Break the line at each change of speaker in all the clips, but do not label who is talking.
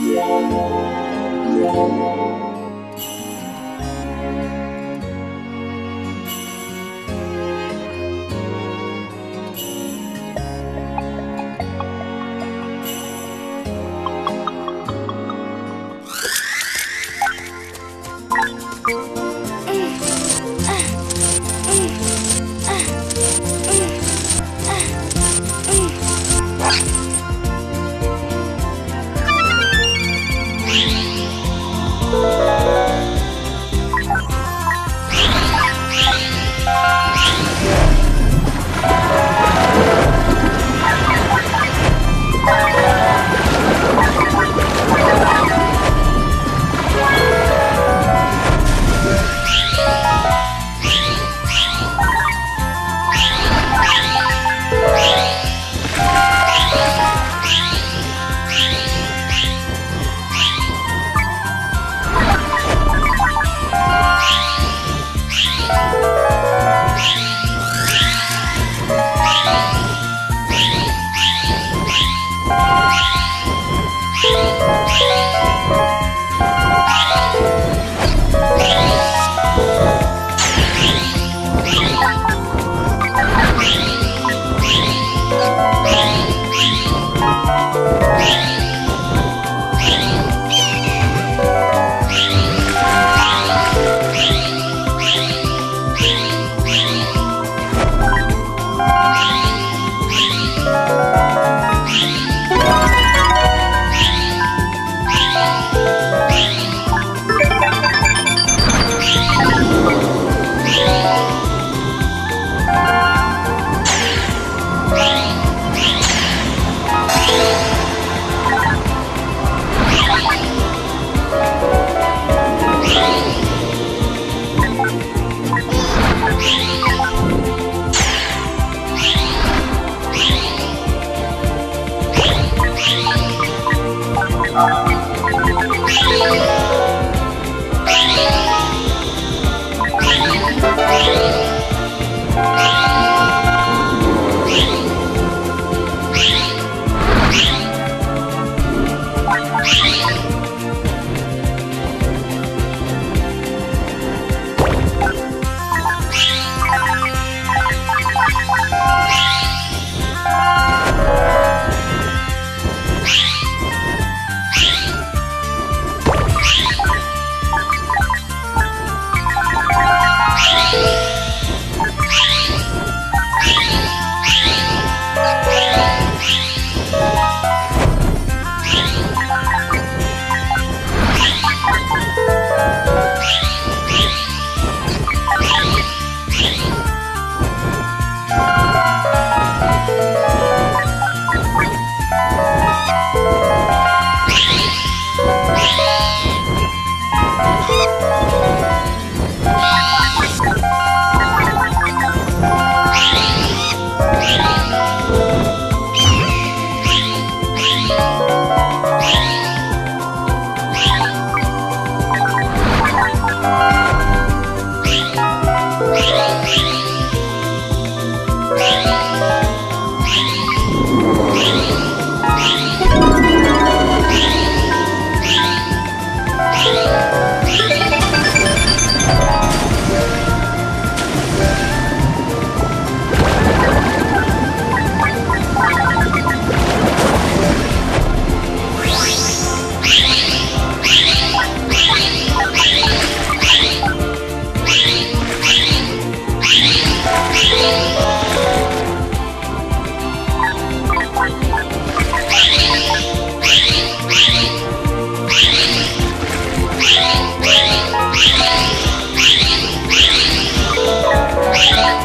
Thank you.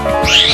Bye.